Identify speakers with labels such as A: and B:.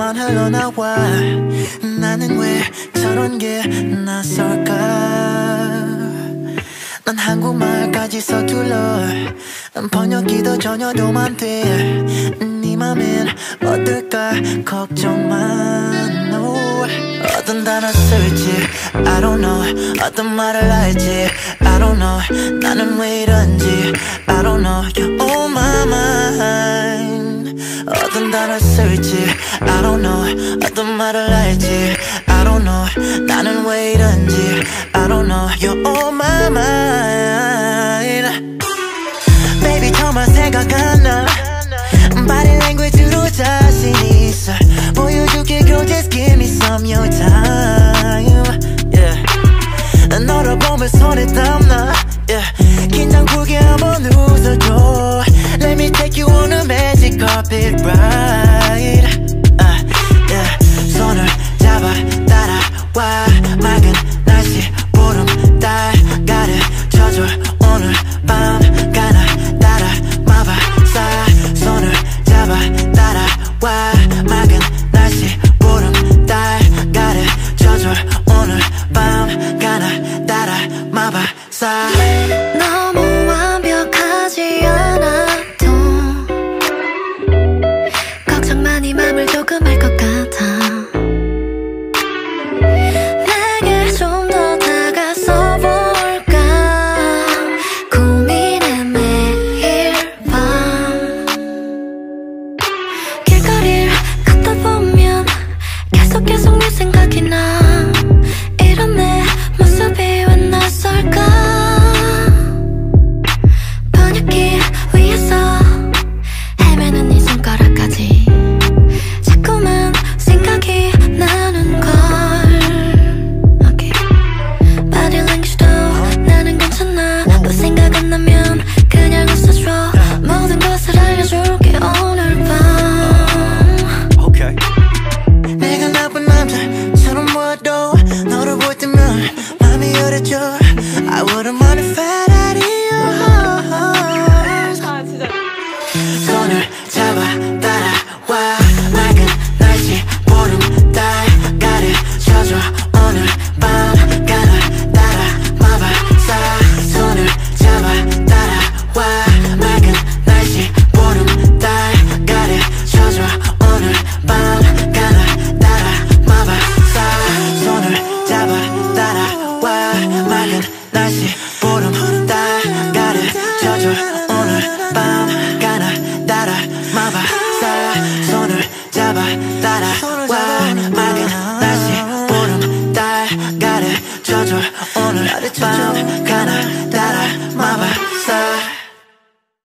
A: 흘러나와. 나는 왜 저런 게 낯설까? 난 한국말까지 서툴러. 번역기도 전혀 도움 돼네 맘엔 어떨까 걱정만. no. 어떤 단어 쓸지 I don't know. 어떤 말을 할지 I don't know. 나는 왜 이런지 I don't know 단어 쓸지 I don't know 어떤 말을 할지 I don't know 나는 왜 이런지 I don't know You're on my mind Baby 정말 생각 안 나 Body language로 자신 있어 보여줄게 girl just give me some your time yeah. 너를 보면 손에 땀나 yeah. 긴장 풀게 한번 웃어줘 Let me take you on a magic carpet ride. Uh, yeah. 손을 잡아 따라와 맑은 날씨 보름 달 가르쳐줘 오늘 밤 가나 따라 마바사 손을 잡아 따라와 맑은 날씨 보름 달 가르쳐줘 오늘 밤 가나 따라 마바사
B: 걱정 많이 맘을 조금 할 것 같아
A: 보름 달가를 쳐줘 오늘 밤 가나 따라 마바 사 손을 잡아 따라와. 맑은 날씨 보름 달가를 쳐줘 오늘 밤 가나 따라 마바 사